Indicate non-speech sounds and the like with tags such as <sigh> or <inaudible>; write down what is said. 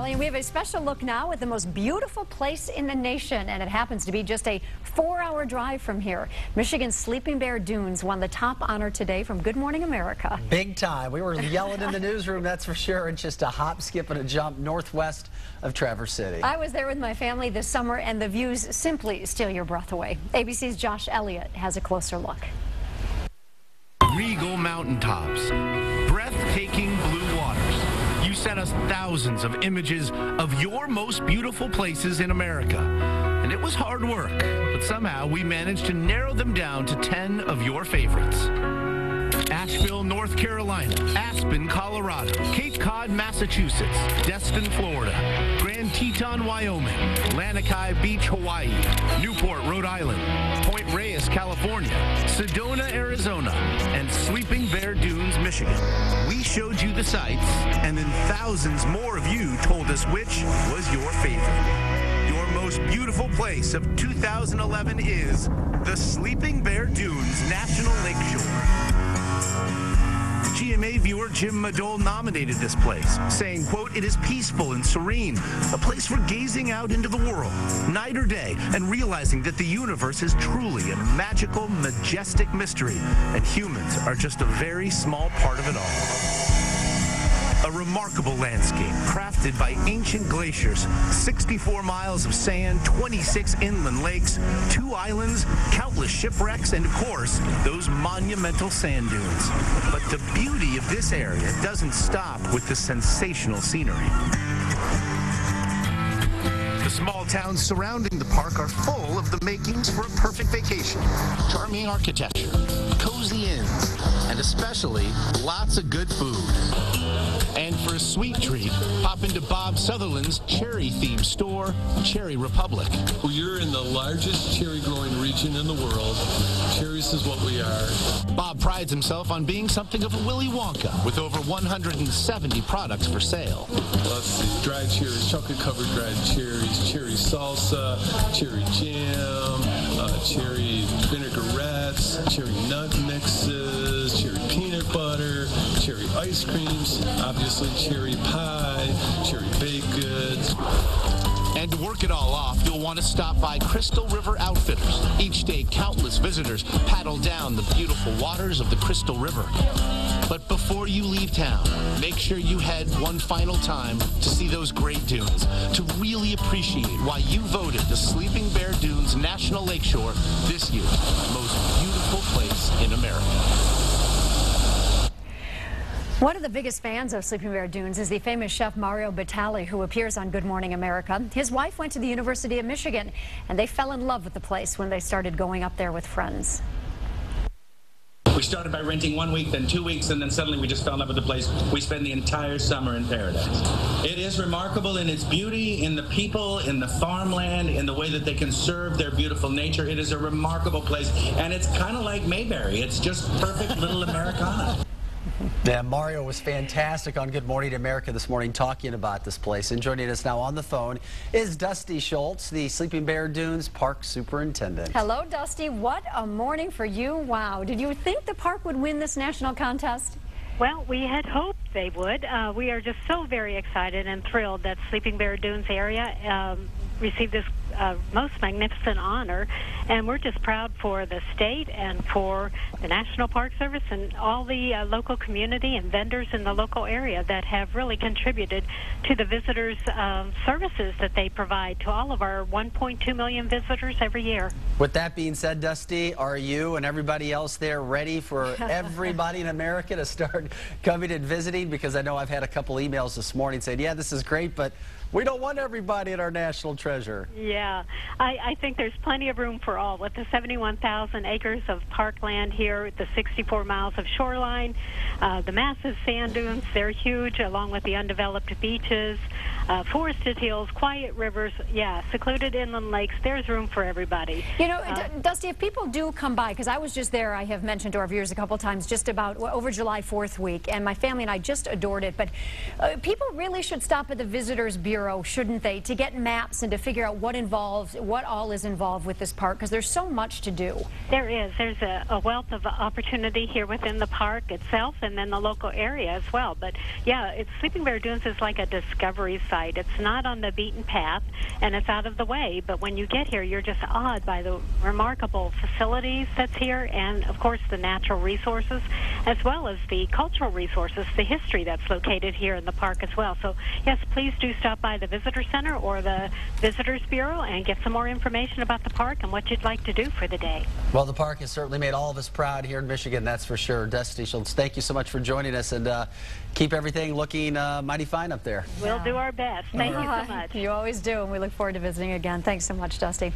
We have a special look now at the most beautiful place in the nation, and it happens to be just a four-hour drive from here. Michigan's Sleeping Bear Dunes won the top honor today from Good Morning America. Big time. We were yelling in the newsroom, that's for sure, and just a hop, skip, and a jump northwest of Traverse City. I was there with my family this summer, and the views simply steal your breath away. ABC's Josh Elliott has a closer look. Regal mountaintops, breathtaking blue waters sent us thousands of images of your most beautiful places in America. And it was hard work, but somehow we managed to narrow them down to 10 of your favorites. Asheville, North Carolina, Aspen, Colorado, Cape Cod, Massachusetts, Destin, Florida, Grand Teton, Wyoming, Lanikai Beach, Hawaii, Newport, Rhode Island, Point Reyes, California, Sedona, Arizona, and Sleeping Bear Dunes, Michigan. We showed you the sights, and then thousands more of you told us which was your favorite. Your most beautiful place of 2011 is the Sleeping Bear Dunes National Lakeshore. GMA viewer Jim Madole nominated this place, saying, quote, it is peaceful and serene, a place for gazing out into the world, night or day, and realizing that the universe is truly a magical, majestic mystery, and humans are just a very small part of it all. A remarkable landscape crafted by ancient glaciers, 64 miles of sand, 26 inland lakes, two islands, countless shipwrecks, and of course, those monumental sand dunes. But the beauty of this area doesn't stop with the sensational scenery. The small towns surrounding the park are full of the makings for a perfect vacation. Charming architecture, cozy inns, and especially lots of good food. And for a sweet treat, pop into Bob Sutherland's cherry-themed store, Cherry Republic. Well, you're in the largest cherry growing region in the world. Cherries is what we are. Bob prides himself on being something of a Willy Wonka with over 170 products for sale. Let's see, dried cherries, chocolate-covered dried cherries, cherry salsa, cherry jam, uh, cherry vinaigrettes, cherry nut mixes, cherry peanut butter, ice creams, obviously cherry pie, cherry baked goods. And to work it all off, you'll want to stop by Crystal River Outfitters. Each day, countless visitors paddle down the beautiful waters of the Crystal River. But before you leave town, make sure you head one final time to see those great dunes, to really appreciate why you voted the Sleeping Bear Dunes National Lakeshore this year's most beautiful place in America. One of the biggest fans of Sleeping Bear Dunes is the famous chef Mario Batali, who appears on Good Morning America. His wife went to the University of Michigan, and they fell in love with the place when they started going up there with friends. We started by renting one week, then two weeks, and then suddenly we just fell in love with the place. We spend the entire summer in paradise. It is remarkable in its beauty, in the people, in the farmland, in the way that they can serve their beautiful nature. It is a remarkable place, and it's kind of like Mayberry. It's just perfect little Americana. <laughs> Yeah, Mario was fantastic on Good Morning America this morning talking about this place. And joining us now on the phone is Dusty Shultz, the Sleeping Bear Dunes Park Superintendent. Hello, Dusty. What a morning for you. Wow. Did you think the park would win this national contest? Well, we had hoped they would. Uh, we are just so very excited and thrilled that Sleeping Bear Dunes area um, received this uh, most magnificent honor, and we're just proud for the state and for the National Park Service and all the uh, local community and vendors in the local area that have really contributed to the visitors' um, services that they provide to all of our 1.2 million visitors every year. With that being said, Dusty, are you and everybody else there ready for <laughs> everybody in America to start coming and visiting? Because I know I've had a couple emails this morning saying, yeah, this is great, but we don't want everybody at our national treasure. Yeah, I, I think there's plenty of room for all. With the 71,000 acres of parkland here, the 64 miles of shoreline, uh, the massive sand dunes, they're huge, along with the undeveloped beaches, uh, forested hills, quiet rivers, yeah, secluded inland lakes. There's room for everybody. You know, uh, Dusty, if people do come by, because I was just there, I have mentioned to our viewers a couple times, just about well, over July 4th week, and my family and I just adored it. But uh, people really should stop at the Visitors Bureau Bureau, shouldn't they, to get maps and to figure out what involves, what all is involved with this park, because there's so much to do. There is. There's a, a, wealth of opportunity here within the park itself and then the local area as well. But yeah, it's Sleeping Bear Dunes is like a discovery site. It's not on the beaten path, and it's out of the way. But when you get here, you're just awed by the remarkable facilities that's here, and of course the natural resources, as well as the cultural resources, the history that's located here in the park as well. So yes, please do stop by the visitor center or the visitors bureau and get some more information about the park and what you'd like to do for the day. Well, the park has certainly made all of us proud here in Michigan, that's for sure. Dusty Shultz, thank you so much for joining us and uh, keep everything looking uh, mighty fine up there. We'll do our best. Thank you so much. You always do, and we look forward to visiting again. Thanks so much, Dusty.